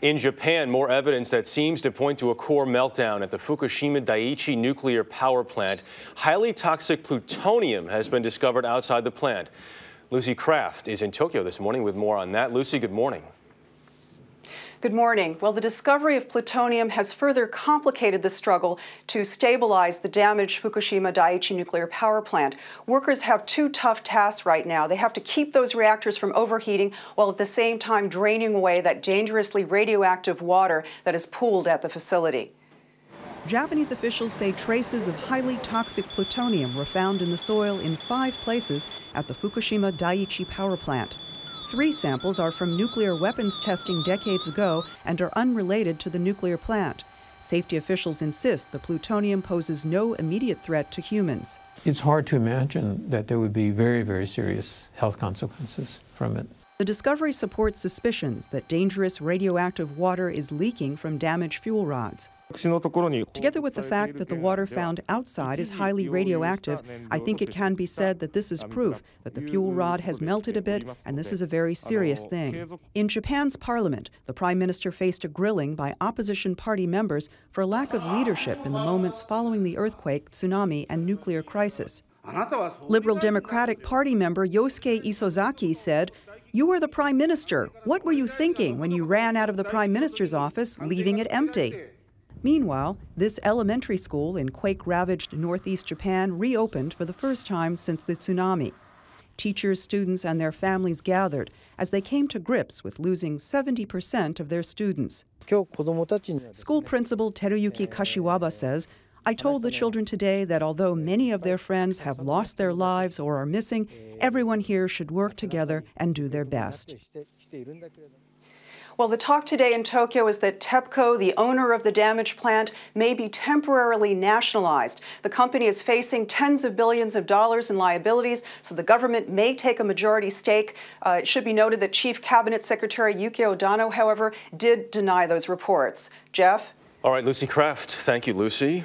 In Japan, more evidence that seems to point to a core meltdown at the Fukushima Daiichi nuclear power plant. Highly toxic plutonium has been discovered outside the plant. Lucy Craft is in Tokyo this morning with more on that. Lucy, good morning. Good morning. Well, the discovery of plutonium has further complicated the struggle to stabilize the damaged Fukushima Daiichi nuclear power plant. Workers have two tough tasks right now. They have to keep those reactors from overheating while at the same time draining away that dangerously radioactive water that is pooled at the facility. Japanese officials say traces of highly toxic plutonium were found in the soil in five places at the Fukushima Daiichi power plant. Three samples are from nuclear weapons testing decades ago and are unrelated to the nuclear plant. Safety officials insist the plutonium poses no immediate threat to humans. It's hard to imagine that there would be very, very serious health consequences from it. The discovery supports suspicions that dangerous radioactive water is leaking from damaged fuel rods. Together with the fact that the water found outside is highly radioactive, I think it can be said that this is proof that the fuel rod has melted a bit, and this is a very serious thing. In Japan's parliament, the prime minister faced a grilling by opposition party members for lack of leadership in the moments following the earthquake, tsunami, and nuclear crisis. Liberal Democratic Party member Yosuke Isozaki said, You were the prime minister. What were you thinking when you ran out of the prime minister's office, leaving it empty? Meanwhile, this elementary school in quake ravaged northeast Japan reopened for the first time since the tsunami. Teachers, students, and their families gathered as they came to grips with losing 70% of their students. School principal Teruyuki Kashiwaba says, I told the children today that although many of their friends have lost their lives or are missing, everyone here should work together and do their best. Well, the talk today in Tokyo is that TEPCO, the owner of the damaged plant, may be temporarily nationalized. The company is facing tens of billions of dollars in liabilities, so the government may take a majority stake. Uh, it should be noted that Chief Cabinet Secretary Yukio Edano, however, did deny those reports. Jeff? All right, Lucy Craft. Thank you, Lucy.